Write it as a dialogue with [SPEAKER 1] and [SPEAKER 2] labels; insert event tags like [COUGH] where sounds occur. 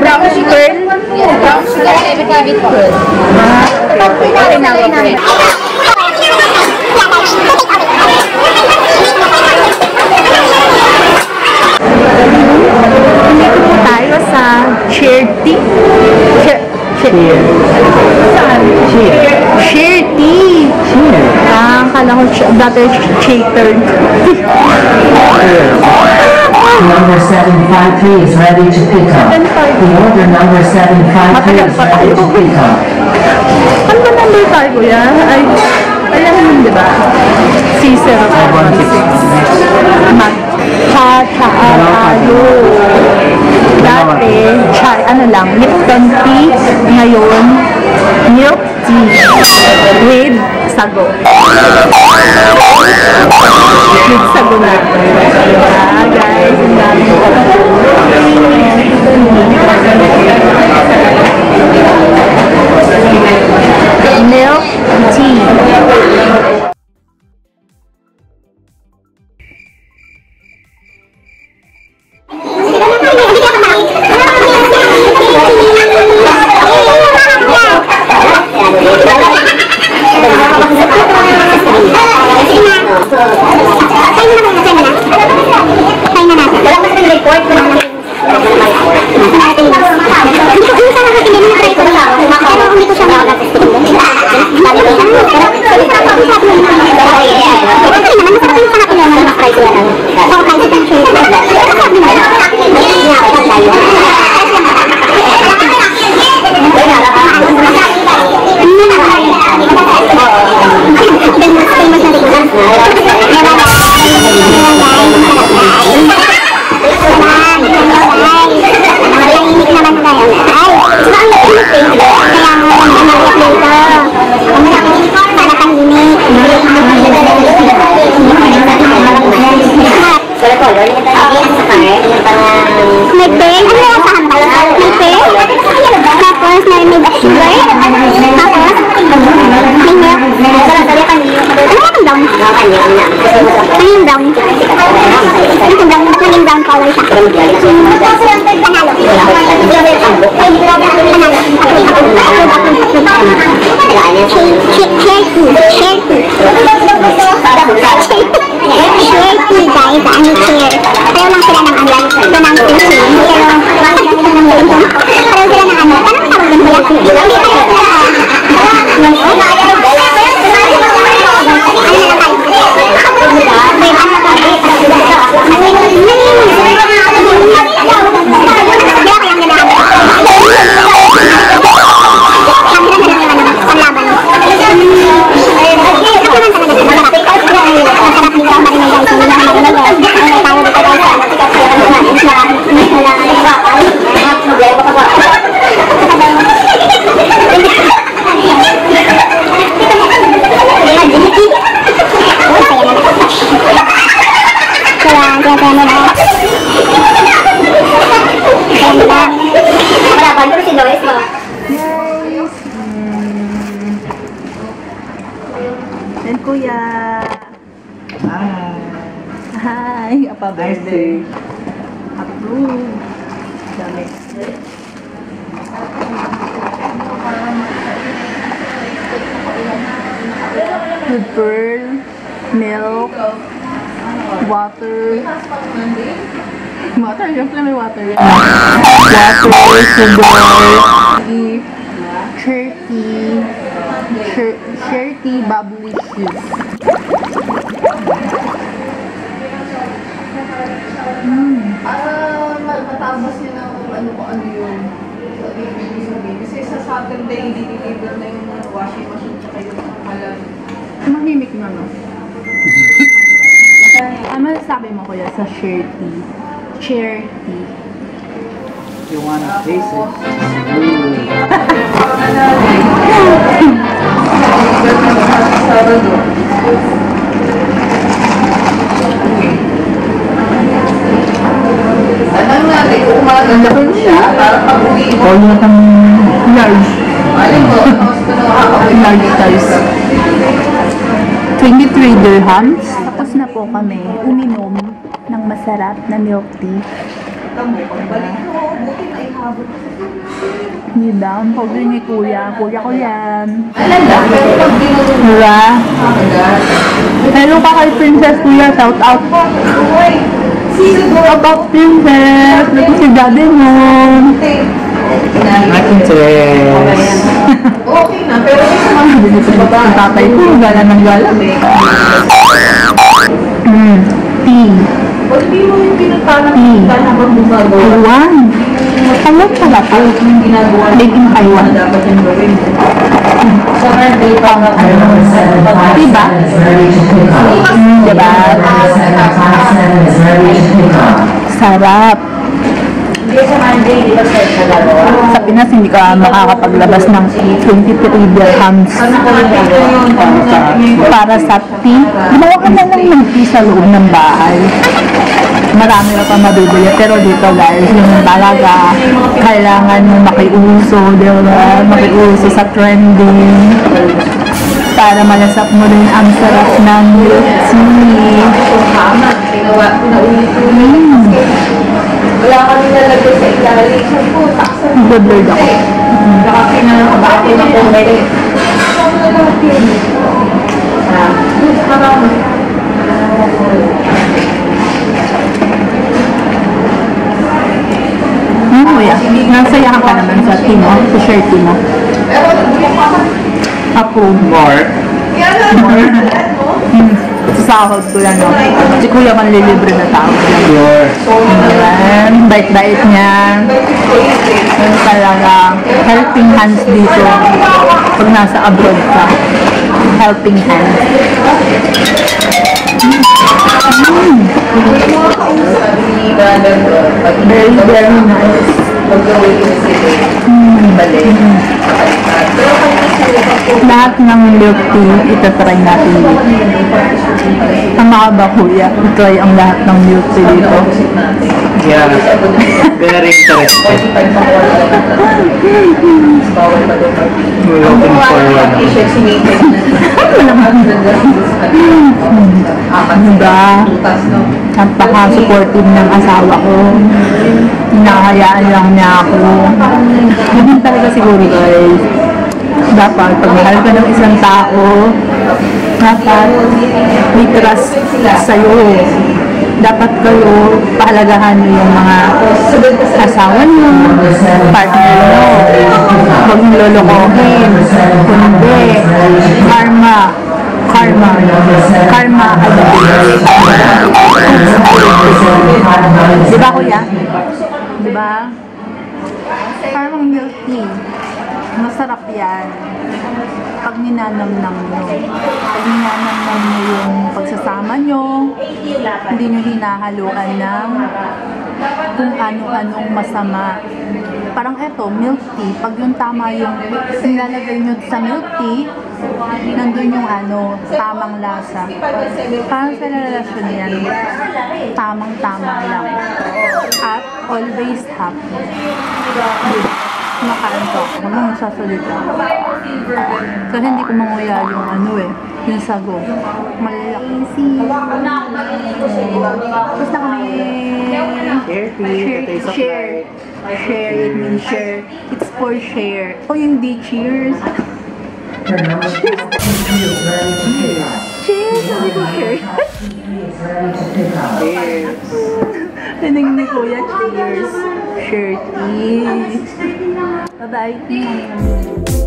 [SPEAKER 1] Brown pearl?
[SPEAKER 2] Brown sugar, heavy heavy pearl.
[SPEAKER 1] Ah, okay. Okinawa pearl. Nandito po tayo sa Cherty. Cher Cher Saan? Cherty. Ah, kala ko butter [LAUGHS] chater.
[SPEAKER 3] Number 753 is ready to pick up. The order number 753 is ready to pick up.
[SPEAKER 1] ano ba number tayo, kuya? Ay, alam mo yun, di ba? C0. Mag cha-cha tayo. Dati, chai, ano lang, Lipton tea. Ngayon, milk tea. With sago. With sago na. Ah,
[SPEAKER 4] Ano? Ano yung down? Ano yung down color siya? Panalo. Panalo. Share share two. Share two. Share two guys. Ano share? Ayaw lang sila ng ano. Ito ng sushi. Pero ayaw sila ng ano. Parang tawag din sila. Kaya,
[SPEAKER 1] Hi. Apa birthday. Approve. Dami. With pearl, milk, water. Water, yung may water yan. Water, sugar, tea, cherty, cher- cherty bubbly juice.
[SPEAKER 5] Ah, matapos yun ang ano ko ano yun. Sa ibig sabihin. Kasi sa Saturday, dinideliver na yung mga washing machine tsaka yung kalan.
[SPEAKER 1] Mahimik na, no? ano masasabi mo, kuya, sa cherty? Cherty.
[SPEAKER 6] You wanna taste it?
[SPEAKER 5] Alam
[SPEAKER 1] 23 dirhams. Tapos na po kami uminom ng masarap na milk tea.
[SPEAKER 5] Ihabot.
[SPEAKER 1] Hindi down. Pogi ni kuya. Kuya ko yan.
[SPEAKER 5] Pag
[SPEAKER 1] Diba? Hello ka kay Princess Kuya. Shout out. Shout out Princess. Ito si daddy mo.
[SPEAKER 6] Akin Tess.
[SPEAKER 5] Okay na, pero may sama
[SPEAKER 1] Hindi sa tatay ko. Gala ng gala. Hmm. Tea.
[SPEAKER 5] Pag di mo yung pinagpalang
[SPEAKER 1] Hmm.
[SPEAKER 5] kita habang gumagawa,
[SPEAKER 1] Taiwan. Taiwan pala to.
[SPEAKER 5] yung ginagawa
[SPEAKER 1] Made in Taiwan.
[SPEAKER 5] dapat yung gawin. Sa birthday pa nga.
[SPEAKER 3] Number 757
[SPEAKER 1] Diba? Hmm, diba?
[SPEAKER 3] Number 757 is ready to pick up.
[SPEAKER 1] Sarap.
[SPEAKER 2] Hindi sa Monday, di ba sa nagagawa?
[SPEAKER 1] Sa Pinas, hindi ka makakapaglabas ng 23 dirhams para sa tea. Gumawa ka na lang ng tea sa loob ng bahay. Marami ka pa mabibili. Pero dito guys, yung talaga, kailangan mo makiuso, di ba? Makiuso sa trending. Para malasap mo rin ang sarap ng tea.
[SPEAKER 5] Tama, ginawa ko na ulit-ulit. Wala kami nalagay sa ilalim. Sabi ko, taksan
[SPEAKER 1] Lord ako.
[SPEAKER 5] Saka pinakabati na po may Ah, parang
[SPEAKER 1] Hmm, kuya. Nasayahan ka naman sa tea mo, sa share tea mo. Approve.
[SPEAKER 6] More.
[SPEAKER 1] Hmm. Sa sahod ko yan, no? Si kuya man lilibre na tao.
[SPEAKER 6] Sure.
[SPEAKER 1] Ayan, bait-bait niya. Yung talaga, helping hands dito. Pag nasa abroad ka. Helping hands.
[SPEAKER 5] pag
[SPEAKER 1] Very, very nice.
[SPEAKER 5] mag-gawin yung
[SPEAKER 1] Lahat ng milk tea, itatry natin dito. Tama ka ba, kuya? Itry ang lahat ng milk tea dito.
[SPEAKER 6] Yeah. Very
[SPEAKER 5] doon.
[SPEAKER 6] We're looking forward.
[SPEAKER 1] Diba? Napaka-supportive ng asawa ko. Hinahayaan lang niya ako. Ganun talaga siguro guys. Dapat, pag mahal ka ng isang tao, dapat may trust sa'yo. Dapat kayo pahalagahan niyo yung mga asawa niyo, partner niyo. Huwag niyo lolokohin. Kundi, karma. Karma. Karma. Di ba kuya? Ninanamnam nyo. Pag ninanamnam nyo yung pagsasama nyo, hindi nyo hinahaluan ng kung ano-anong masama. Parang eto, milk tea. Pag yung tama yung nilalagay nyo sa milk tea, nandun yung ano, tamang lasa. Parang sa relasyon yan, tamang-tama lang. At always happy. Ko ako. Ano yung sasalita? Kasi hindi ko manguya yung ano eh, yung sago. Malalaki na kami...
[SPEAKER 6] Share tea,
[SPEAKER 1] share. Share, it means share. It's for share. O yung di cheers.
[SPEAKER 3] Your number 4 is ready to pick up.
[SPEAKER 1] Cheers! Sabi ko share.
[SPEAKER 6] Cheers.
[SPEAKER 1] Rinig ni Kuya, cheers. Share tea. Bye-bye.